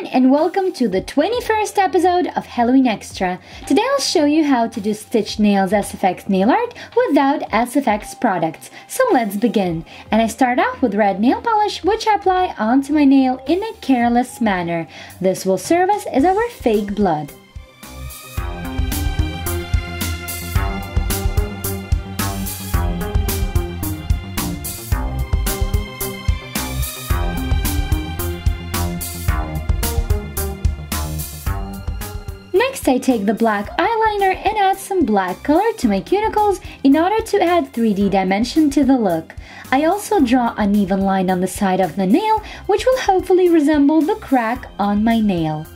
everyone and welcome to the 21st episode of Halloween Extra. Today I'll show you how to do stitch nails SFX nail art without SFX products. So let's begin. And I start off with red nail polish which I apply onto my nail in a careless manner. This will serve us as our fake blood. Next I take the black eyeliner and add some black color to my cuticles in order to add 3D dimension to the look. I also draw an even line on the side of the nail which will hopefully resemble the crack on my nail.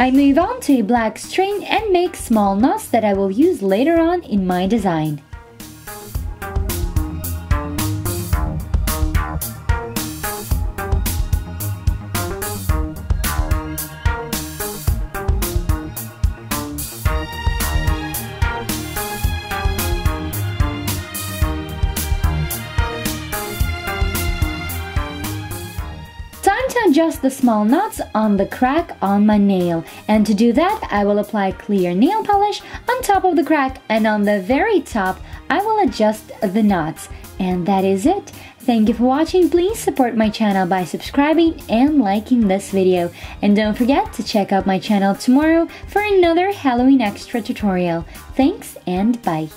I move on to a black string and make small knots that I will use later on in my design. Adjust the small knots on the crack on my nail and to do that I will apply clear nail polish on top of the crack and on the very top I will adjust the knots and that is it. Thank you for watching. Please support my channel by subscribing and liking this video. And don't forget to check out my channel tomorrow for another Halloween Extra tutorial. Thanks and bye.